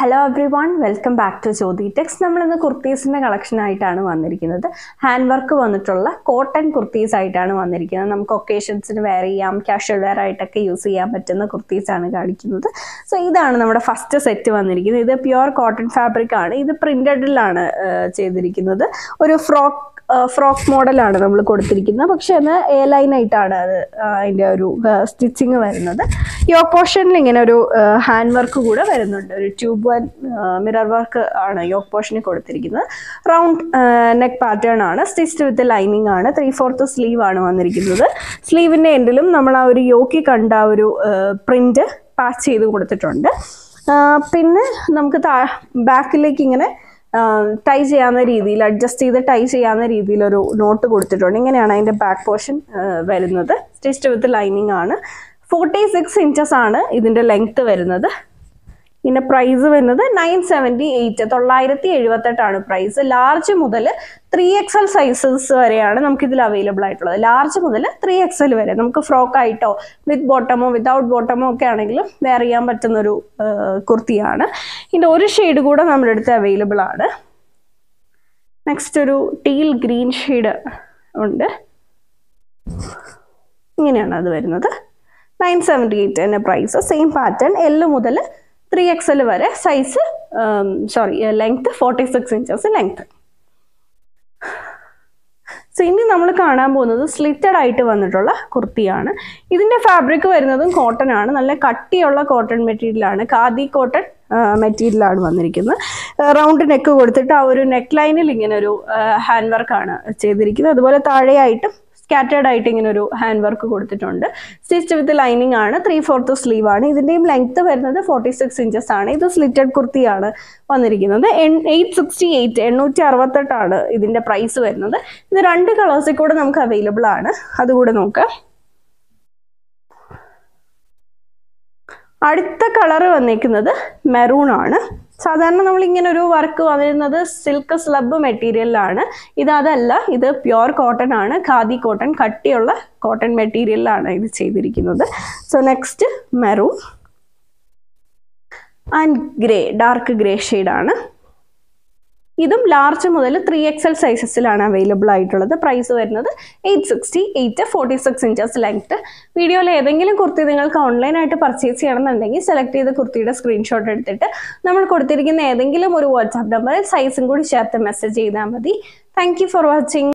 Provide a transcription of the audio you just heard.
Hello everyone welcome back to Jyothi Tex നമ്മളിന്ന് കുർത്തീസിന്റെ collection ആയിട്ടാണ് വന്നിരിക്കുന്നത്. ഹാൻഡ് വർക്ക് വന്നിട്ടുള്ള കോട്ടൺ കുർത്തീസ് ആയിട്ടാണ് വന്നിരിക്കുന്നത്. നമുക്ക് ഒക്കേഷൻസിന് വെയർ ചെയ്യാം കാഷ്വൽ വെയർ ആയിട്ടൊക്കെ യൂസ് ചെയ്യാൻ പറ്റുന്ന കുർത്തീസാണ് കാണിക്കുന്നത്. സോ ഇതാണ് നമ്മുടെ ഫസ്റ്റ് സെറ്റ് വന്നിരിക്കുന്നത്. ഇത് പ്യുവർ കോട്ടൺ ഫാബ്രിക് ആണ്. ഇത് പ്രിന്റഡിലാണ് ചെയ്തിരിക്കുന്നത്. ഒരു ഫ്രോക്ക് ഫ്രോക്ക് മോഡലാണ് നമ്മൾ കൊടുത്തിരിക്കുന്നത്. പക്ഷെ അത് എ ലൈൻ ആയിട്ടാണ് അത് അതിന്റെ ഒരു സ്റ്റിച്ചിങ് വരുന്നത്. യോ പോർഷനിൽ ഇങ്ങനെ ഒരു ഹാൻഡ് വർക്ക് കൂടെ വരുന്നുണ്ട്. ഒരു ട്യൂബ് വൺ മിറർ വർക്ക് ആണ് യോക്ക് പോർഷനിൽ കൊടുത്തിരിക്കുന്നത്. റൗണ്ട് നെക്ക് പാറ്റേൺ ആണ്. സ്റ്റിച്ച്ഡ് വിത്ത് ലൈനിങ് ആണ്. ത്രീ ഫോർത്ത് സ്ലീവ് ആണ് വന്നിരിക്കുന്നത്. സ്ലീവിന്റെ എൻഡിലും നമ്മൾ ആ ഒരു യോക്കി കണ്ട ഒരു പ്രിന്റ് പാച്ച് ചെയ്ത് കൊടുത്തിട്ടുണ്ട്. പിന്നെ നമുക്ക് താ ബാക്കിലേക്ക് ഇങ്ങനെ ടൈ ചെയ്യാവുന്ന രീതിയിൽ അഡ്ജസ്റ്റ് ചെയ്ത് ടൈ ചെയ്യാവുന്ന രീതിയിൽ ഒരു നോട്ട് കൊടുത്തിട്ടുണ്ട്. ഇങ്ങനെയാണ് അതിന്റെ ബാക്ക് പോർഷൻ വരുന്നത്. സ്റ്റിച്ച് വിത്ത് ലൈനിങ് ആണ്. ഫോർട്ടി സിക്സ് ഇഞ്ചസ് ആണ് ഇതിന്റെ ലെങ്ത്ത് വരുന്നത്. ഇതിന്റെ പ്രൈസ് വരുന്നത് നയൻ സെവന്റി എയ്റ്റ് തൊള്ളായിരത്തി എഴുപത്തെട്ടാണ് പ്രൈസ് ലാർജ് മുതൽ ത്രീ എക്സ് എൽ സൈസസ് വരെയാണ് നമുക്ക് ഇതിൽ അവൈലബിൾ ആയിട്ടുള്ളത്. ലാർജ് മുതൽ ത്രീ എക്സ് എൽ വരെ. നമുക്ക് ഫ്രോക്ക് ആയിട്ടോ വിത്ത് ബോട്ടമോ വിതൗട്ട് ബോട്ടമോ ഒക്കെ ആണെങ്കിലും വെയർ ചെയ്യാൻ പറ്റുന്നൊരു കുർത്തിയാണ്. ഇതിന്റെ ഒരു ഷെയ്ഡ് കൂടെ നമ്മുടെ അടുത്ത് അവൈലബിൾ ആണ്. നെക്സ്റ്റ് ഒരു ടീൽ ഗ്രീൻ ഷെയ്ഡ് ഉണ്ട്. ഇങ്ങനെയാണ് അത് വരുന്നത്. നയൻ സെവന്റി എയ്റ്റ് തന്നെ പ്രൈസ് സെയിം പാറ്റേൺ എല്ല് മുതൽ ത്രീ എക്സ് എൽ വരെ size sorry length forty six inches length so ഇനി നമ്മൾ കാണാൻ പോകുന്നത് സ്ലിറ്റഡ് ആയിട്ട് വന്നിട്ടുള്ള കുർത്തിയാണ്. ഇതിന്റെ ഫാബ്രിക് വരുന്നതും കോട്ടൺ ആണ്. നല്ല കട്ടിയുള്ള കോട്ടൺ മെറ്റീരിയലാണ് ഖാദി കോട്ടൺ മെറ്റീരിയലാണ് വന്നിരിക്കുന്നത്. റൗണ്ട് നെക്ക് കൊടുത്തിട്ട് ആ ഒരു നെക്ക് ലൈനിൽ ഇങ്ങനെ ഒരു ഹാൻഡ് വർക്കാണ് ചെയ്തിരിക്കുന്നത്. അതുപോലെ താഴെയായിട്ടും സ്കാറ്റേഡ് ആയിട്ട് ഇങ്ങനെ ഒരു ഹാൻഡ് വർക്ക് കൊടുത്തിട്ടുണ്ട്. സ്റ്റിച്ച് വിത്ത് ലൈനിങ് ആണ് ത്രീ ഫോർത്ത് സ്ലീവ് ആണ്. ഇതിന്റെയും ലെങ്ത് വരുന്നത് ഫോർട്ടി സിക്സ് ഇഞ്ചസ് ആണ്. ഇത് സ്ലിറ്റഡ് കുർത്തിയാണ് വന്നിരിക്കുന്നത്. എയ്റ്റ് സിക്സ്റ്റി എയ്റ്റ് എണ്ണൂറ്റി അറുപത്തെട്ടാണ് ഇതിന്റെ പ്രൈസ് വരുന്നത്. ഇത് രണ്ട് കളേഴ്സിൽ കൂടെ നമുക്ക് അവൈലബിൾ ആണ്. അതുകൂടെ നോക്കാം. അടുത്ത കളർ വന്നിരിക്കുന്നത് മെറൂൺ ആണ്. സാധാരണ നമ്മൾ ഇങ്ങനെ ഒരു വർക്ക് വന്നിരുന്നത് സിൽക്ക് സ്ലബ് മെറ്റീരിയലിലാണ് ഇത് അതല്ല ഇത് പ്യുർ കോട്ടൺ ആണ്. ഖാദി കോട്ടൺ കട്ടിയുള്ള കോട്ടൺ മെറ്റീരിയലിലാണ് ഇത് ചെയ്തിരിക്കുന്നത്. So next maroon and grey dark grey ആണ്. ഇതും ലാർജ് മുതൽ ത്രീ എക്സ് എൽ സൈസസിലാണ് അവൈലബിൾ ആയിട്ടുള്ളത്. പ്രൈസ് വരുന്നത് eight sixty eight forty six inches length വീഡിയോയിൽ ഏതെങ്കിലും കുർത്തി നിങ്ങൾക്ക് ഓൺലൈനായിട്ട് പർച്ചേസ് ചെയ്യണമെന്നുണ്ടെങ്കിൽ സെലക്ട് ചെയ്ത കുർത്തിയുടെ സ്ക്രീൻഷോട്ട് എടുത്തിട്ട് നമ്മൾ കൊടുത്തിരിക്കുന്ന ഏതെങ്കിലും ഒരു വാട്സാപ്പ് നമ്പറിൽ സൈസും കൂടി ചേർത്ത് മെസ്സേജ് ചെയ്താൽ മതി. Thank for watching